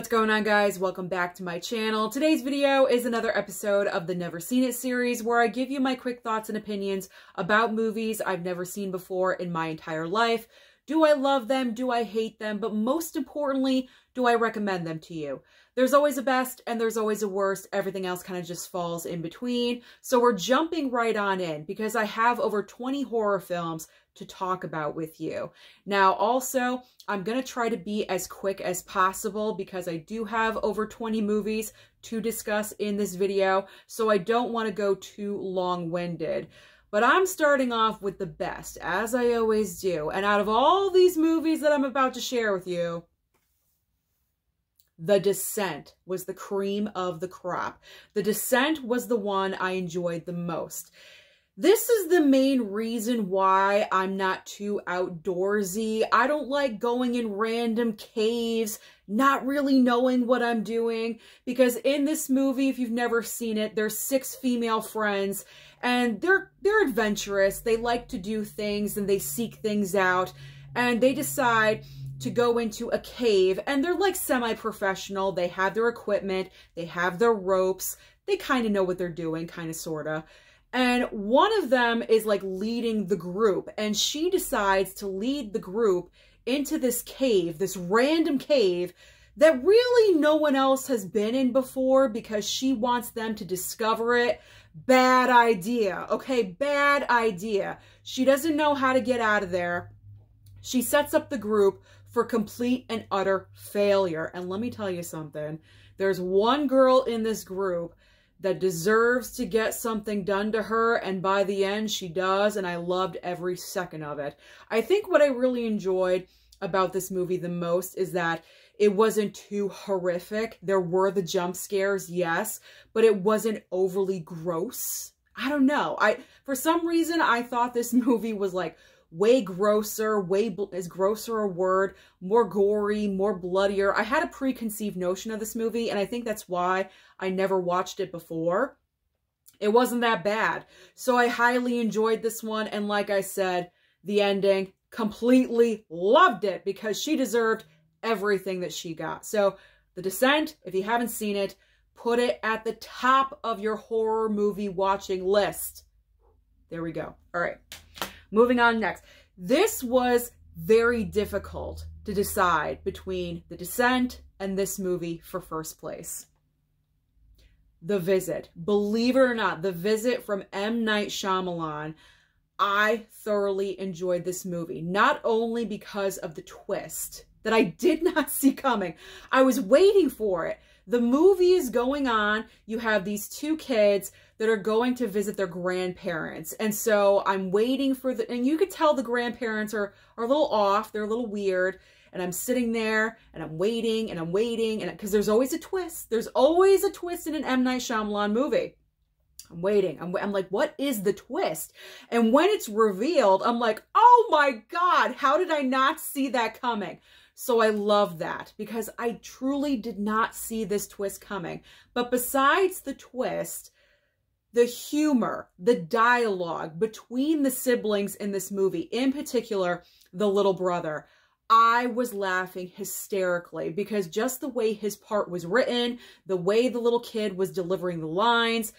What's going on guys? Welcome back to my channel. Today's video is another episode of the Never Seen It series where I give you my quick thoughts and opinions about movies I've never seen before in my entire life. Do I love them? Do I hate them? But most importantly, do I recommend them to you? There's always a best and there's always a worst. Everything else kind of just falls in between. So we're jumping right on in because I have over 20 horror films to talk about with you. Now, also, I'm going to try to be as quick as possible because I do have over 20 movies to discuss in this video, so I don't want to go too long-winded. But I'm starting off with the best, as I always do. And out of all these movies that I'm about to share with you, The Descent was the cream of the crop. The Descent was the one I enjoyed the most. This is the main reason why I'm not too outdoorsy. I don't like going in random caves, not really knowing what I'm doing. Because in this movie, if you've never seen it, there's six female friends and they're they're adventurous. They like to do things and they seek things out. And they decide to go into a cave and they're like semi-professional. They have their equipment, they have their ropes, they kind of know what they're doing, kind of, sort of. And one of them is like leading the group, and she decides to lead the group into this cave, this random cave that really no one else has been in before because she wants them to discover it. Bad idea, okay? Bad idea. She doesn't know how to get out of there. She sets up the group for complete and utter failure. And let me tell you something. There's one girl in this group that deserves to get something done to her, and by the end, she does, and I loved every second of it. I think what I really enjoyed about this movie the most is that it wasn't too horrific. There were the jump scares, yes, but it wasn't overly gross. I don't know. I For some reason, I thought this movie was like way grosser, way is grosser a word, more gory, more bloodier. I had a preconceived notion of this movie, and I think that's why I never watched it before. It wasn't that bad. So I highly enjoyed this one, and like I said, the ending, completely loved it because she deserved everything that she got. So The Descent, if you haven't seen it, put it at the top of your horror movie watching list. There we go. All right. Moving on next. This was very difficult to decide between The Descent and this movie for first place. The Visit. Believe it or not, The Visit from M. Night Shyamalan. I thoroughly enjoyed this movie, not only because of the twist that I did not see coming. I was waiting for it. The movie is going on. You have these two kids that are going to visit their grandparents. And so I'm waiting for the, and you could tell the grandparents are, are a little off. They're a little weird. And I'm sitting there and I'm waiting and I'm waiting. And because there's always a twist. There's always a twist in an M. Night Shyamalan movie. I'm waiting. I'm, I'm like, what is the twist? And when it's revealed, I'm like, oh my God, how did I not see that coming? So I love that because I truly did not see this twist coming. But besides the twist, the humor, the dialogue between the siblings in this movie, in particular, the little brother, I was laughing hysterically because just the way his part was written, the way the little kid was delivering the lines,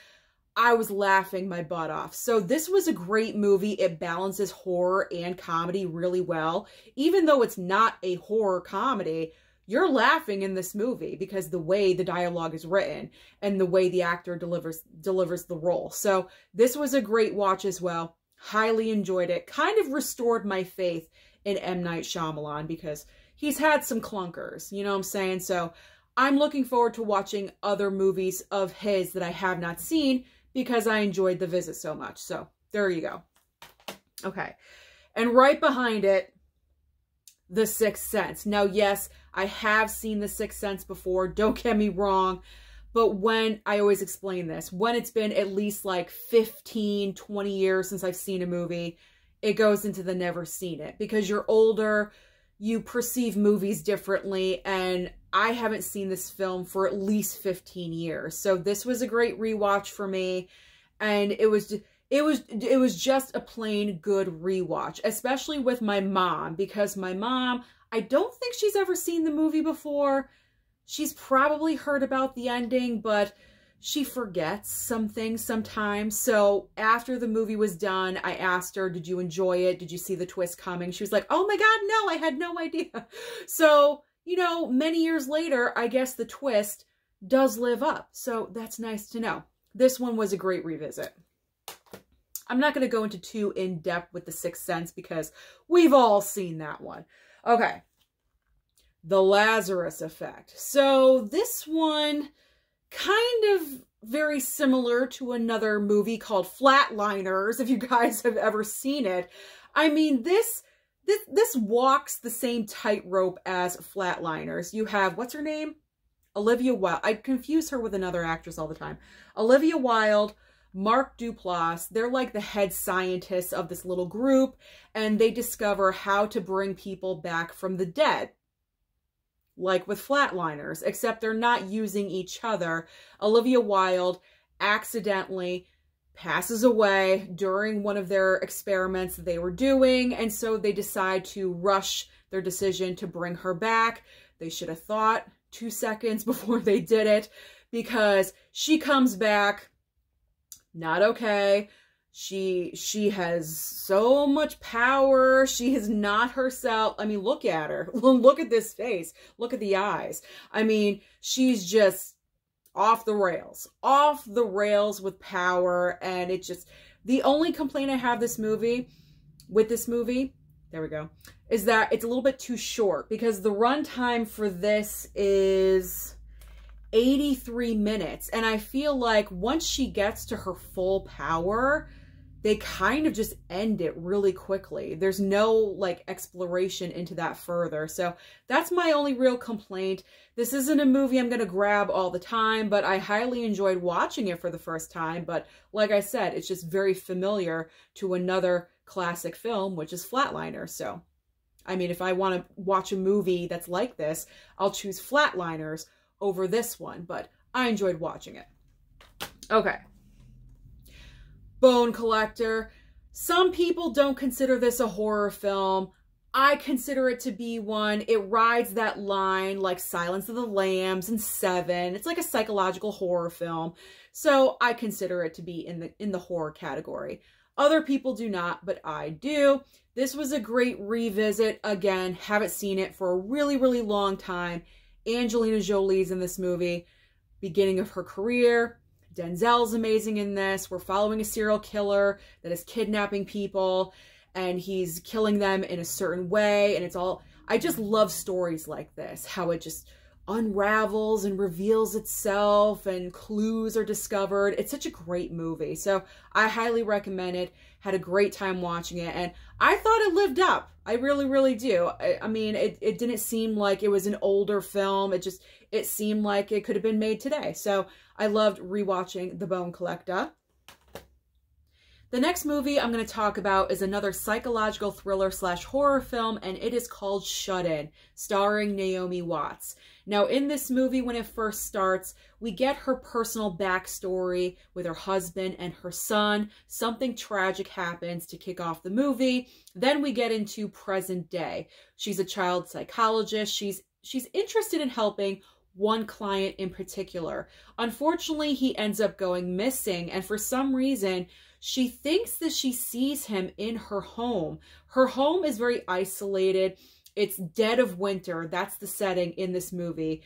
I was laughing my butt off. So this was a great movie. It balances horror and comedy really well. Even though it's not a horror comedy, you're laughing in this movie because the way the dialogue is written and the way the actor delivers delivers the role. So this was a great watch as well. Highly enjoyed it. Kind of restored my faith in M. Night Shyamalan because he's had some clunkers, you know what I'm saying? So I'm looking forward to watching other movies of his that I have not seen because I enjoyed The Visit so much. So there you go. Okay. And right behind it, The Sixth Sense. Now, yes, I have seen The Sixth Sense before, don't get me wrong, but when, I always explain this, when it's been at least like 15, 20 years since I've seen a movie, it goes into the never seen it because you're older, you perceive movies differently, and I haven't seen this film for at least 15 years. So this was a great rewatch for me, and it was it was it was just a plain good rewatch, especially with my mom because my mom I don't think she's ever seen the movie before. she's probably heard about the ending, but she forgets some things sometimes. So after the movie was done, I asked her, Did you enjoy it? Did you see the twist coming? She was like, Oh my God, no, I had no idea. So, you know, many years later, I guess the twist does live up. So that's nice to know. This one was a great revisit. I'm not going to go into too in depth with The Sixth Sense because we've all seen that one. Okay. The Lazarus Effect. So this one kind of very similar to another movie called Flatliners, if you guys have ever seen it. I mean, this this this walks the same tightrope as Flatliners. You have what's her name? Olivia Wilde. I confuse her with another actress all the time. Olivia Wilde, Mark Duplass. They're like the head scientists of this little group, and they discover how to bring people back from the dead like with flatliners, except they're not using each other. Olivia Wilde accidentally passes away during one of their experiments that they were doing, and so they decide to rush their decision to bring her back. They should have thought two seconds before they did it because she comes back not okay. She she has so much power. She is not herself. I mean, look at her. look at this face. Look at the eyes. I mean, she's just off the rails. Off the rails with power and it just the only complaint I have this movie with this movie, there we go, is that it's a little bit too short because the runtime for this is 83 minutes and I feel like once she gets to her full power, they kind of just end it really quickly. There's no like exploration into that further. So that's my only real complaint. This isn't a movie I'm going to grab all the time, but I highly enjoyed watching it for the first time. But like I said, it's just very familiar to another classic film, which is Flatliner. So, I mean, if I want to watch a movie that's like this, I'll choose Flatliners over this one, but I enjoyed watching it. Okay. Bone Collector. Some people don't consider this a horror film. I consider it to be one. It rides that line like Silence of the Lambs and Seven. It's like a psychological horror film. So I consider it to be in the in the horror category. Other people do not, but I do. This was a great revisit. Again, haven't seen it for a really, really long time. Angelina Jolie's in this movie, beginning of her career. Denzel's amazing in this. We're following a serial killer that is kidnapping people and he's killing them in a certain way. And it's all, I just love stories like this, how it just unravels and reveals itself and clues are discovered. It's such a great movie. So I highly recommend it. Had a great time watching it and I thought it lived up. I really, really do. I, I mean, it, it didn't seem like it was an older film. It just, it seemed like it could have been made today. So I loved rewatching The Bone Collector. The next movie I'm going to talk about is another psychological thriller slash horror film, and it is called Shut In, starring Naomi Watts. Now, in this movie, when it first starts, we get her personal backstory with her husband and her son. Something tragic happens to kick off the movie. Then we get into present day. She's a child psychologist. She's she's interested in helping one client in particular. Unfortunately, he ends up going missing, and for some reason, she thinks that she sees him in her home. Her home is very isolated. It's dead of winter. That's the setting in this movie.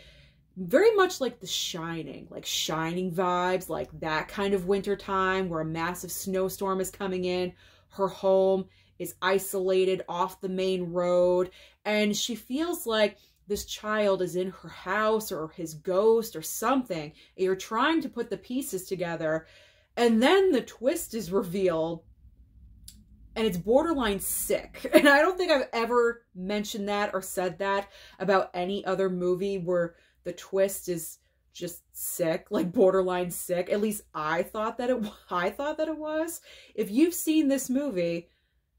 Very much like The Shining, like Shining vibes, like that kind of winter time where a massive snowstorm is coming in. Her home is isolated off the main road, and she feels like this child is in her house or his ghost or something. you're trying to put the pieces together. And then the twist is revealed and it's borderline sick. And I don't think I've ever mentioned that or said that about any other movie where the twist is just sick, like borderline sick. At least I thought that it I thought that it was. If you've seen this movie,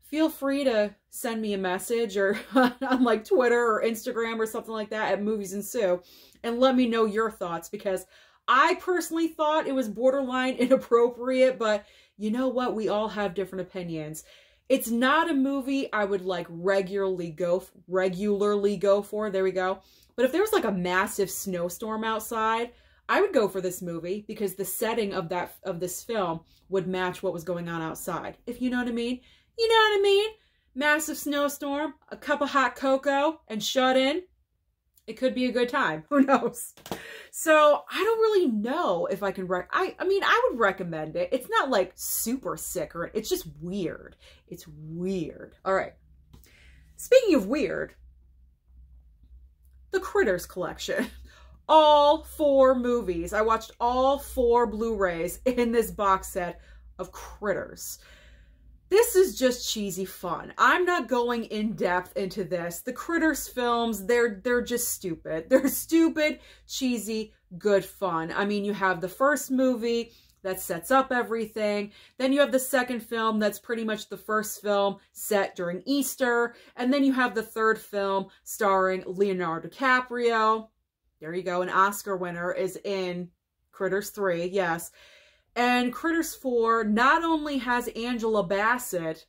feel free to send me a message or on like Twitter or Instagram or something like that at Movies and Sue and let me know your thoughts because I personally thought it was borderline inappropriate, but you know what? We all have different opinions. It's not a movie I would like regularly go regularly go for. There we go. But if there was like a massive snowstorm outside, I would go for this movie because the setting of that of this film would match what was going on outside. If you know what I mean. You know what I mean? Massive snowstorm, a cup of hot cocoa, and shut in. It could be a good time. Who knows? So I don't really know if I can rec I I mean I would recommend it. It's not like super sick or it's just weird. It's weird. All right. Speaking of weird, the Critters collection. All four movies. I watched all four Blu-rays in this box set of Critters. This is just cheesy fun. I'm not going in depth into this. The Critters films, they're they're just stupid. They're stupid, cheesy, good fun. I mean, you have the first movie that sets up everything. Then you have the second film that's pretty much the first film set during Easter. And then you have the third film starring Leonardo DiCaprio. There you go. An Oscar winner is in Critters 3, yes. And Critters 4 not only has Angela Bassett,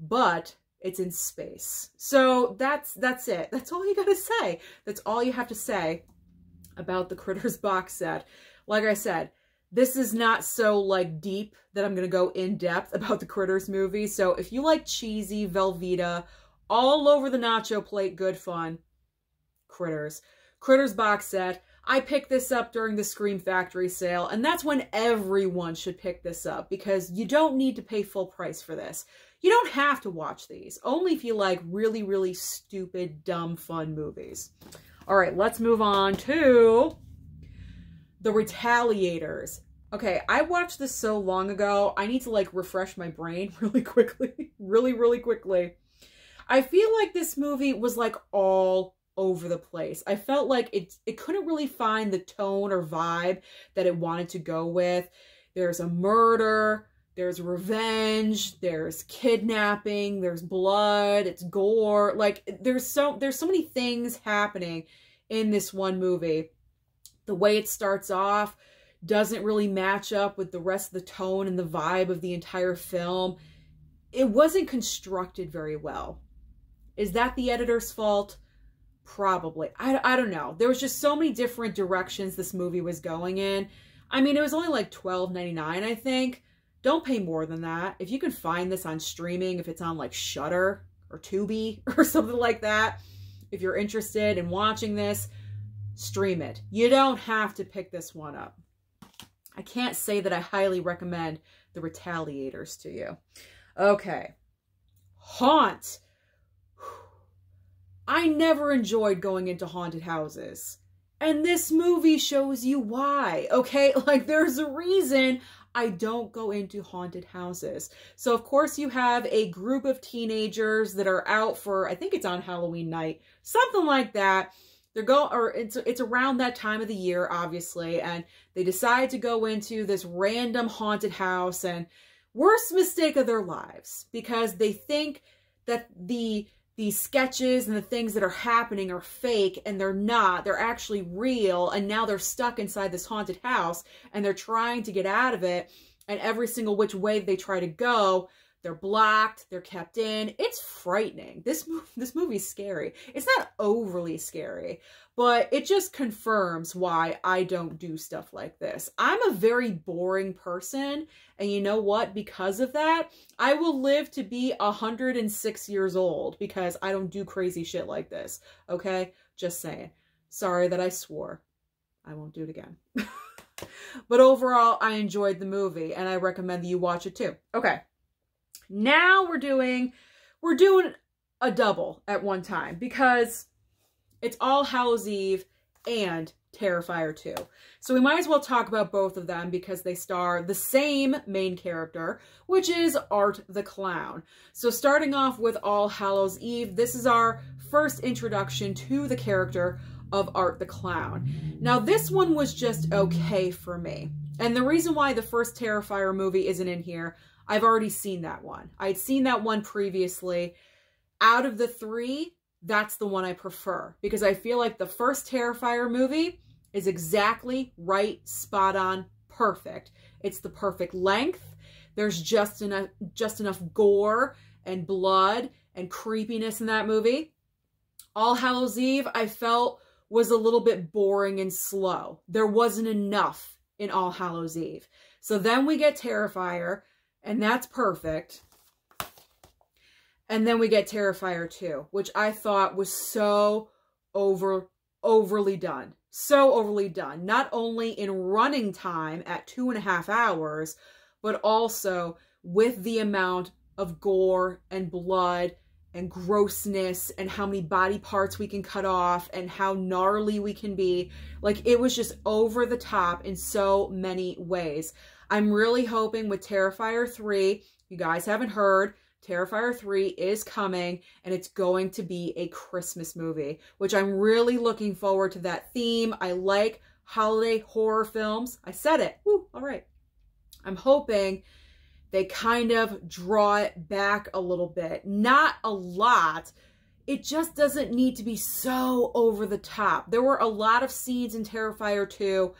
but it's in space. So that's that's it. That's all you got to say. That's all you have to say about the Critters box set. Like I said, this is not so like deep that I'm going to go in depth about the Critters movie. So if you like cheesy Velveeta, all over the nacho plate, good fun, Critters. Critters box set. I picked this up during the Scream Factory sale, and that's when everyone should pick this up because you don't need to pay full price for this. You don't have to watch these, only if you like really, really stupid, dumb, fun movies. All right, let's move on to The Retaliators. Okay, I watched this so long ago, I need to like refresh my brain really quickly, really, really quickly. I feel like this movie was like all over the place. I felt like it it couldn't really find the tone or vibe that it wanted to go with. There's a murder, there's revenge, there's kidnapping, there's blood, it's gore. Like there's so there's so many things happening in this one movie. The way it starts off doesn't really match up with the rest of the tone and the vibe of the entire film. It wasn't constructed very well. Is that the editor's fault? Probably. I, I don't know. There was just so many different directions this movie was going in. I mean, it was only like twelve ninety nine, I think. Don't pay more than that. If you can find this on streaming, if it's on like Shudder or Tubi or something like that, if you're interested in watching this, stream it. You don't have to pick this one up. I can't say that I highly recommend The Retaliators to you. Okay. Haunt. I never enjoyed going into haunted houses. And this movie shows you why, okay? Like, there's a reason I don't go into haunted houses. So, of course, you have a group of teenagers that are out for, I think it's on Halloween night, something like that. They're going, or it's it's around that time of the year, obviously, and they decide to go into this random haunted house and worst mistake of their lives because they think that the these sketches and the things that are happening are fake and they're not. They're actually real. And now they're stuck inside this haunted house and they're trying to get out of it. And every single which way they try to go, they're blocked, they're kept in. It's frightening. This, this movie's scary. It's not overly scary, but it just confirms why I don't do stuff like this. I'm a very boring person, and you know what? Because of that, I will live to be 106 years old because I don't do crazy shit like this, okay? Just saying. Sorry that I swore. I won't do it again. but overall, I enjoyed the movie, and I recommend that you watch it too. Okay. Now we're doing, we're doing a double at one time because it's All Hallows Eve and Terrifier 2. So we might as well talk about both of them because they star the same main character, which is Art the Clown. So starting off with All Hallows Eve, this is our first introduction to the character of Art the Clown. Now this one was just okay for me. And the reason why the first Terrifier movie isn't in here, I've already seen that one. I'd seen that one previously. Out of the three, that's the one I prefer because I feel like the first Terrifier movie is exactly right, spot on, perfect. It's the perfect length. There's just enough just enough gore and blood and creepiness in that movie. All Hallows Eve, I felt was a little bit boring and slow. There wasn't enough in All Hallows Eve. So then we get Terrifier, and that's perfect. And then we get Terrifier 2, which I thought was so over overly done. So overly done. Not only in running time at two and a half hours, but also with the amount of gore and blood and grossness and how many body parts we can cut off and how gnarly we can be. Like it was just over the top in so many ways. I'm really hoping with Terrifier 3, you guys haven't heard, Terrifier 3 is coming and it's going to be a Christmas movie, which I'm really looking forward to that theme. I like holiday horror films. I said it. Woo, all right. I'm hoping they kind of draw it back a little bit. Not a lot. It just doesn't need to be so over the top. There were a lot of scenes in Terrifier 2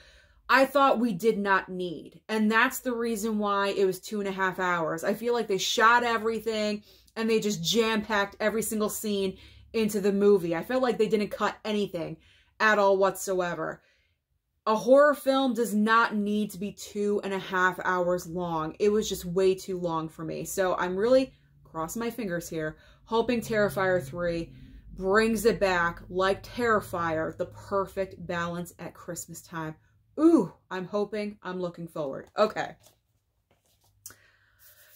I thought we did not need. And that's the reason why it was two and a half hours. I feel like they shot everything and they just jam packed every single scene into the movie. I felt like they didn't cut anything at all whatsoever. A horror film does not need to be two and a half hours long. It was just way too long for me. So I'm really crossing my fingers here, hoping Terrifier 3 brings it back like Terrifier, the perfect balance at Christmas time. Ooh, I'm hoping, I'm looking forward. Okay.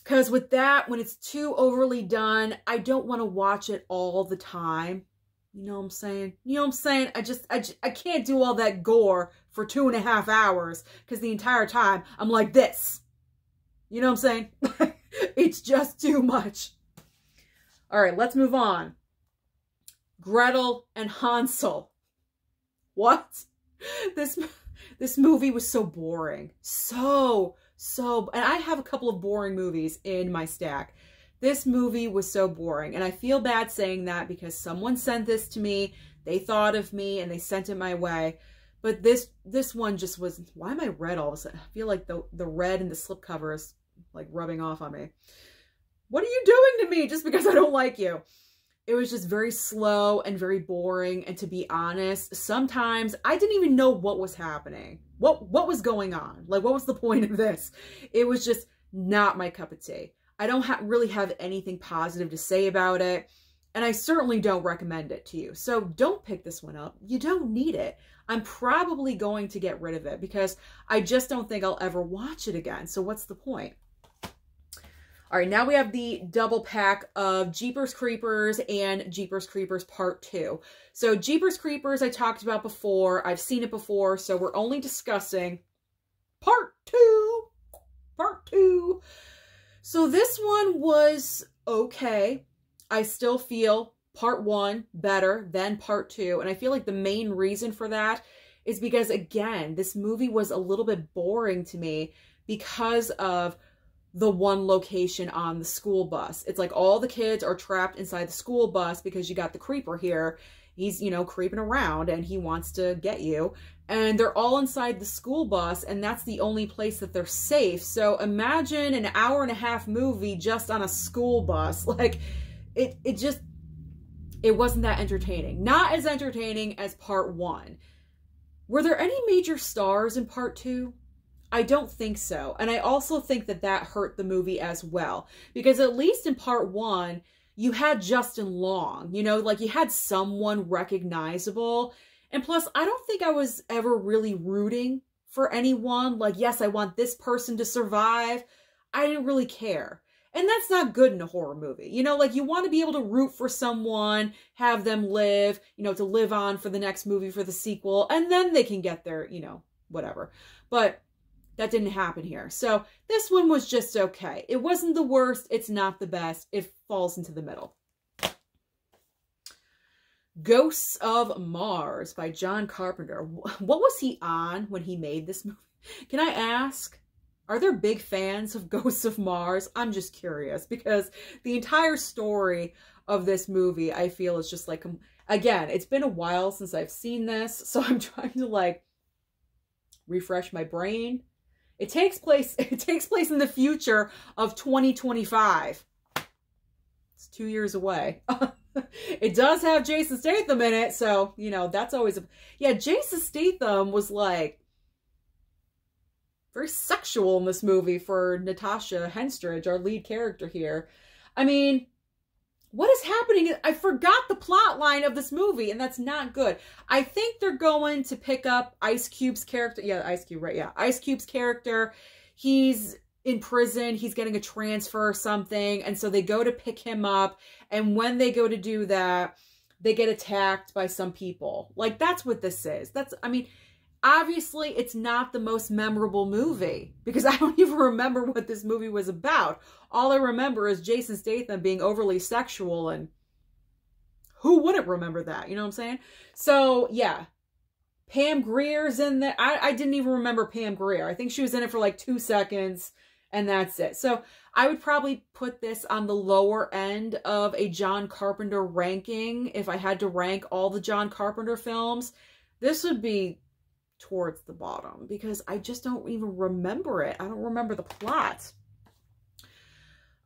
Because with that, when it's too overly done, I don't want to watch it all the time. You know what I'm saying? You know what I'm saying? I just, I, just, I can't do all that gore for two and a half hours because the entire time I'm like this. You know what I'm saying? it's just too much. All right, let's move on. Gretel and Hansel. What? This this movie was so boring. So, so, and I have a couple of boring movies in my stack. This movie was so boring. And I feel bad saying that because someone sent this to me. They thought of me and they sent it my way. But this this one just was, why am I red all of a sudden? I feel like the, the red and the slipcover is like rubbing off on me. What are you doing to me just because I don't like you? It was just very slow and very boring. And to be honest, sometimes I didn't even know what was happening. What, what was going on? Like, what was the point of this? It was just not my cup of tea. I don't ha really have anything positive to say about it. And I certainly don't recommend it to you. So don't pick this one up. You don't need it. I'm probably going to get rid of it because I just don't think I'll ever watch it again. So what's the point? All right, now we have the double pack of Jeepers Creepers and Jeepers Creepers Part 2. So Jeepers Creepers I talked about before. I've seen it before, so we're only discussing Part 2. Part 2. So this one was okay. I still feel Part 1 better than Part 2, and I feel like the main reason for that is because, again, this movie was a little bit boring to me because of the one location on the school bus. It's like all the kids are trapped inside the school bus because you got the creeper here. He's, you know, creeping around and he wants to get you. And they're all inside the school bus and that's the only place that they're safe. So imagine an hour and a half movie just on a school bus. Like it it just it wasn't that entertaining. Not as entertaining as part 1. Were there any major stars in part 2? I don't think so. And I also think that that hurt the movie as well. Because at least in part one, you had Justin Long, you know, like you had someone recognizable. And plus, I don't think I was ever really rooting for anyone. Like, yes, I want this person to survive. I didn't really care. And that's not good in a horror movie. You know, like you want to be able to root for someone, have them live, you know, to live on for the next movie, for the sequel, and then they can get their, you know, whatever. But that didn't happen here. So this one was just okay. It wasn't the worst. It's not the best. It falls into the middle. Ghosts of Mars by John Carpenter. What was he on when he made this movie? Can I ask? Are there big fans of Ghosts of Mars? I'm just curious because the entire story of this movie, I feel, is just like, um, again, it's been a while since I've seen this, so I'm trying to like refresh my brain it takes place it takes place in the future of 2025. It's two years away. it does have Jason Statham in it, so, you know, that's always a... Yeah, Jason Statham was, like, very sexual in this movie for Natasha Henstridge, our lead character here. I mean, what is happening? I forgot the plot line of this movie, and that's not good. I think they're going to pick up Ice Cube's character. Yeah, Ice Cube, right? Yeah, Ice Cube's character. He's in prison. He's getting a transfer or something. And so they go to pick him up. And when they go to do that, they get attacked by some people. Like, that's what this is. That's, I mean, obviously it's not the most memorable movie because I don't even remember what this movie was about. All I remember is Jason Statham being overly sexual and who wouldn't remember that? You know what I'm saying? So, yeah. Pam Grier's in there. I, I didn't even remember Pam Grier. I think she was in it for like two seconds and that's it. So I would probably put this on the lower end of a John Carpenter ranking. If I had to rank all the John Carpenter films, this would be towards the bottom because I just don't even remember it. I don't remember the plot.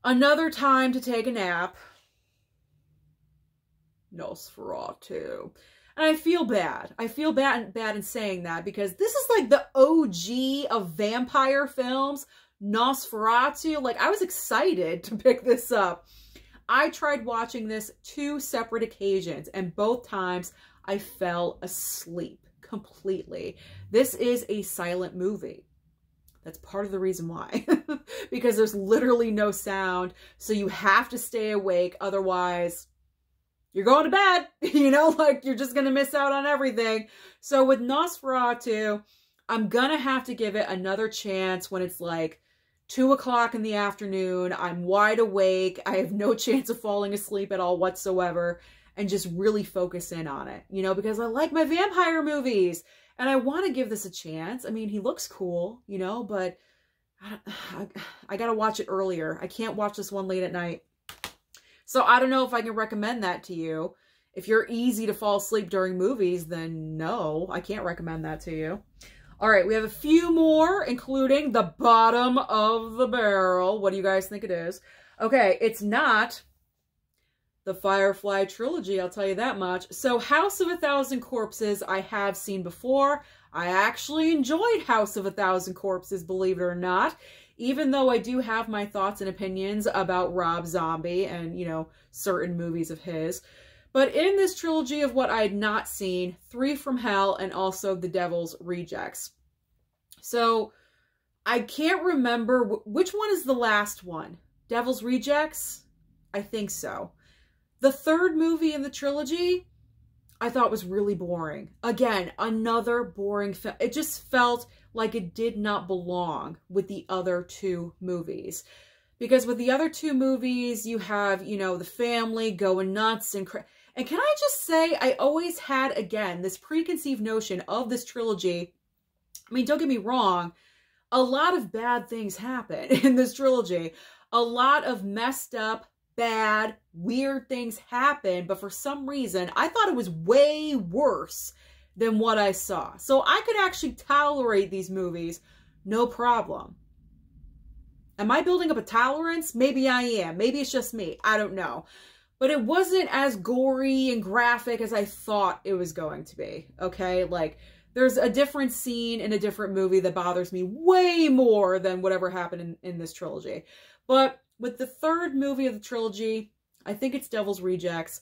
Another time to take a nap. Nosferatu. And I feel bad. I feel bad bad in saying that because this is like the OG of vampire films. Nosferatu. Like, I was excited to pick this up. I tried watching this two separate occasions, and both times I fell asleep completely. This is a silent movie. That's part of the reason why. because there's literally no sound, so you have to stay awake. Otherwise, you're going to bed. You know, like you're just going to miss out on everything. So with Nosferatu, I'm going to have to give it another chance when it's like two o'clock in the afternoon. I'm wide awake. I have no chance of falling asleep at all whatsoever and just really focus in on it, you know, because I like my vampire movies and I want to give this a chance. I mean, he looks cool, you know, but I, I, I got to watch it earlier. I can't watch this one late at night. So I don't know if I can recommend that to you. If you're easy to fall asleep during movies, then no, I can't recommend that to you. All right, we have a few more, including the bottom of the barrel. What do you guys think it is? Okay, it's not the Firefly trilogy, I'll tell you that much. So House of a Thousand Corpses I have seen before. I actually enjoyed House of a Thousand Corpses, believe it or not, even though I do have my thoughts and opinions about Rob Zombie and, you know, certain movies of his. But in this trilogy of what I had not seen, Three from Hell and also The Devil's Rejects. So I can't remember which one is the last one. Devil's Rejects? I think so. The third movie in the trilogy, I thought was really boring. Again, another boring film. It just felt like it did not belong with the other two movies. Because with the other two movies, you have, you know, the family going nuts and and can I just say, I always had, again, this preconceived notion of this trilogy. I mean, don't get me wrong, a lot of bad things happen in this trilogy. A lot of messed up, bad, weird things happen, but for some reason, I thought it was way worse than what I saw. So I could actually tolerate these movies, no problem. Am I building up a tolerance? Maybe I am. Maybe it's just me. I don't know but it wasn't as gory and graphic as I thought it was going to be. Okay, like there's a different scene in a different movie that bothers me way more than whatever happened in, in this trilogy. But with the third movie of the trilogy, I think it's Devil's Rejects,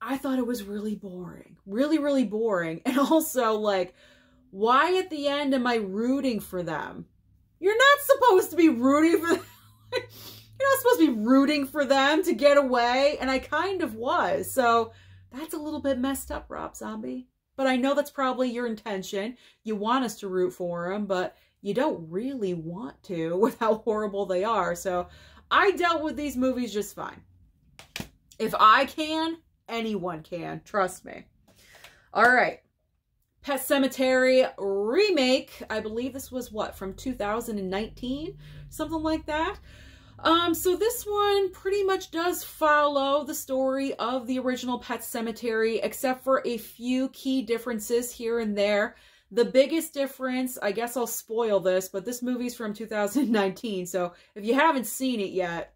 I thought it was really boring. Really, really boring. And also, like, why at the end am I rooting for them? You're not supposed to be rooting for them. you're not supposed to be rooting for them to get away. And I kind of was. So that's a little bit messed up, Rob Zombie. But I know that's probably your intention. You want us to root for them, but you don't really want to with how horrible they are. So I dealt with these movies just fine. If I can, anyone can. Trust me. All right. Pet Sematary remake. I believe this was what, from 2019? Something like that. Um, so this one pretty much does follow the story of the original Pet Sematary, except for a few key differences here and there. The biggest difference, I guess I'll spoil this, but this movie's from 2019, so if you haven't seen it yet,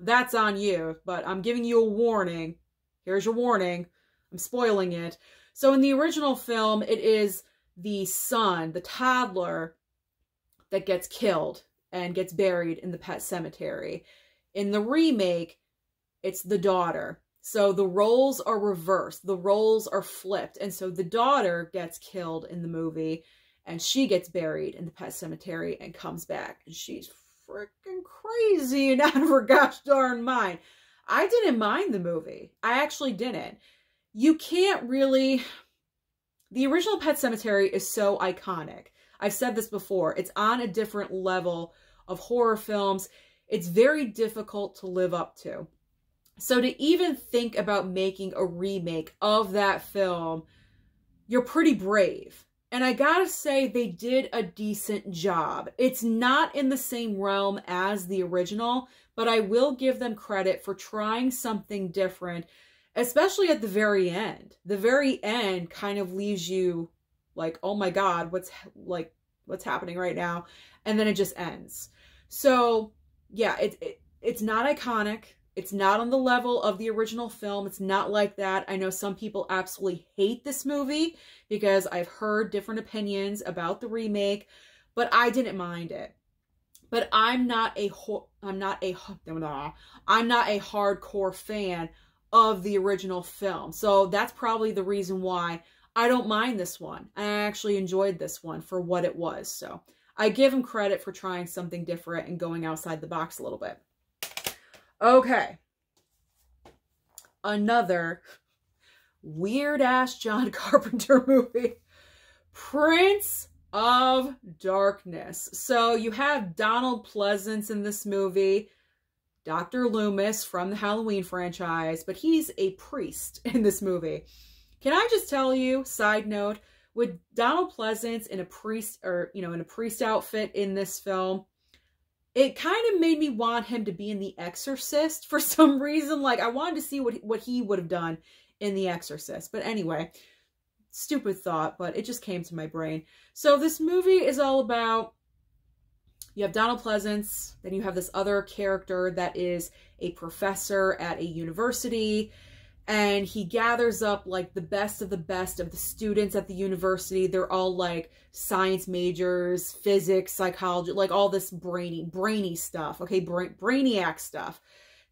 that's on you. But I'm giving you a warning. Here's your warning. I'm spoiling it. So in the original film, it is the son, the toddler, that gets killed and gets buried in the pet cemetery. In the remake, it's the daughter. So the roles are reversed. The roles are flipped. And so the daughter gets killed in the movie and she gets buried in the pet cemetery and comes back and she's freaking crazy and out of her gosh darn mind. I didn't mind the movie. I actually didn't you can't really. The original Pet Sematary is so iconic. I've said this before. It's on a different level of horror films. It's very difficult to live up to. So to even think about making a remake of that film, you're pretty brave. And I gotta say, they did a decent job. It's not in the same realm as the original, but I will give them credit for trying something different especially at the very end. The very end kind of leaves you like, oh my God, what's like, what's happening right now? And then it just ends. So yeah, it, it it's not iconic. It's not on the level of the original film. It's not like that. I know some people absolutely hate this movie because I've heard different opinions about the remake, but I didn't mind it. But I'm not a I'm not a I'm not a hardcore fan of the original film. So that's probably the reason why I don't mind this one. I actually enjoyed this one for what it was. So I give him credit for trying something different and going outside the box a little bit. Okay. Another weird ass John Carpenter movie. Prince of Darkness. So you have Donald Pleasence in this movie. Dr. Loomis from the Halloween franchise, but he's a priest in this movie. Can I just tell you, side note, with Donald Pleasence in a priest or, you know, in a priest outfit in this film, it kind of made me want him to be in The Exorcist for some reason. Like I wanted to see what what he would have done in The Exorcist. But anyway, stupid thought, but it just came to my brain. So this movie is all about you have Donald Pleasence, then you have this other character that is a professor at a university, and he gathers up like the best of the best of the students at the university. They're all like science majors, physics, psychology, like all this brainy, brainy stuff, okay, Bra brainiac stuff.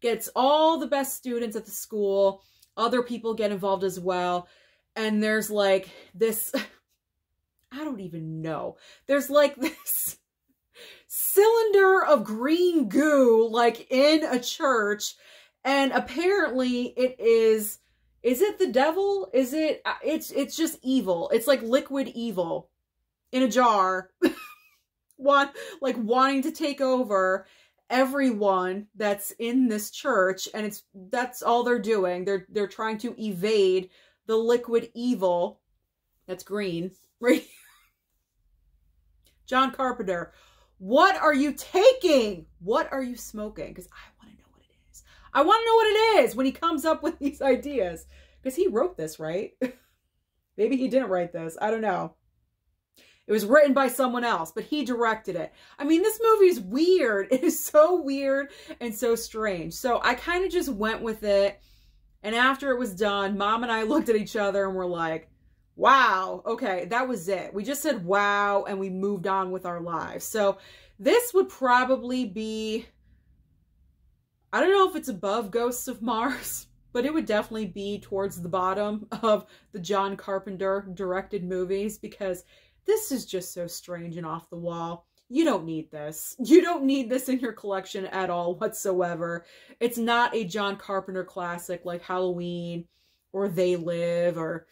Gets all the best students at the school. Other people get involved as well. And there's like this, I don't even know. There's like this cylinder of green goo like in a church and apparently it is is it the devil? Is it it's it's just evil. It's like liquid evil in a jar want like wanting to take over everyone that's in this church. And it's that's all they're doing. They're they're trying to evade the liquid evil that's green right? John Carpenter what are you taking? What are you smoking? Because I want to know what it is. I want to know what it is when he comes up with these ideas. Because he wrote this, right? Maybe he didn't write this. I don't know. It was written by someone else, but he directed it. I mean, this movie is weird. It is so weird and so strange. So I kind of just went with it. And after it was done, mom and I looked at each other and were like, Wow. Okay, that was it. We just said wow and we moved on with our lives. So this would probably be, I don't know if it's above Ghosts of Mars, but it would definitely be towards the bottom of the John Carpenter directed movies because this is just so strange and off the wall. You don't need this. You don't need this in your collection at all whatsoever. It's not a John Carpenter classic like Halloween or They Live or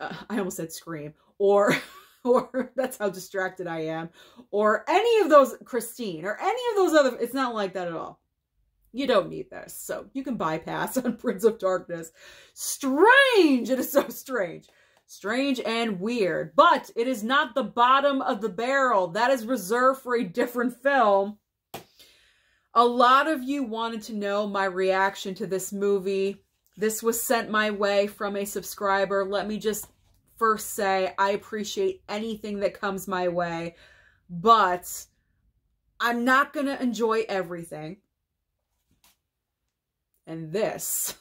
uh, I almost said scream, or, or that's how distracted I am, or any of those, Christine, or any of those other, it's not like that at all. You don't need this, so you can bypass on Prince of Darkness. Strange! It is so strange. Strange and weird, but it is not the bottom of the barrel. That is reserved for a different film. A lot of you wanted to know my reaction to this movie this was sent my way from a subscriber. Let me just first say I appreciate anything that comes my way, but I'm not going to enjoy everything. And this,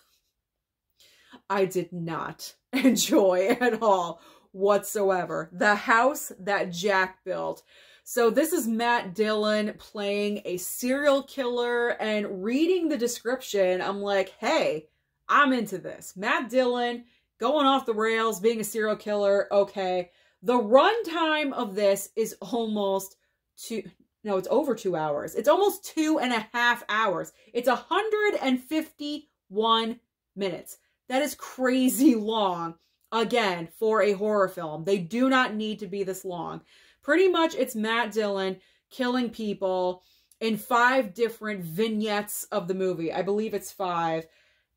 I did not enjoy at all whatsoever. The house that Jack built. So this is Matt Dillon playing a serial killer and reading the description. I'm like, hey, I'm into this. Matt Dillon going off the rails, being a serial killer. Okay. The runtime of this is almost two, no, it's over two hours. It's almost two and a half hours. It's 151 minutes. That is crazy long, again, for a horror film. They do not need to be this long. Pretty much it's Matt Dillon killing people in five different vignettes of the movie. I believe it's five.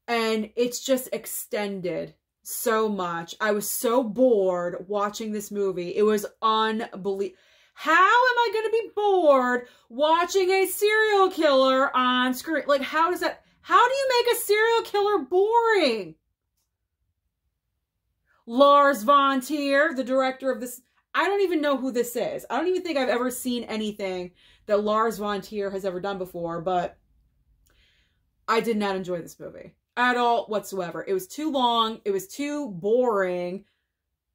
And it's just extended so much. I was so bored watching this movie. It was unbelievable. How am I going to be bored watching a serial killer on screen? Like, how does that, how do you make a serial killer boring? Lars von Trier, the director of this, I don't even know who this is. I don't even think I've ever seen anything that Lars von Trier has ever done before, but I did not enjoy this movie at all whatsoever. It was too long. It was too boring.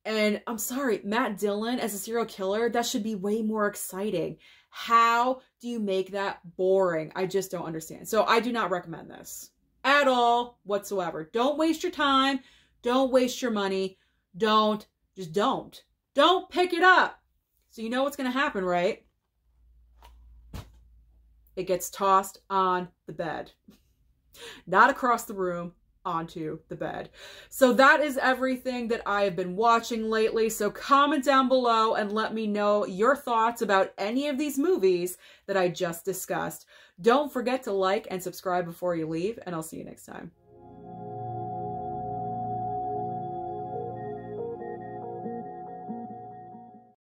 And I'm sorry, Matt Dillon as a serial killer, that should be way more exciting. How do you make that boring? I just don't understand. So I do not recommend this at all whatsoever. Don't waste your time. Don't waste your money. Don't, just don't. Don't pick it up. So you know what's going to happen, right? It gets tossed on the bed not across the room, onto the bed. So that is everything that I have been watching lately. So comment down below and let me know your thoughts about any of these movies that I just discussed. Don't forget to like and subscribe before you leave, and I'll see you next time.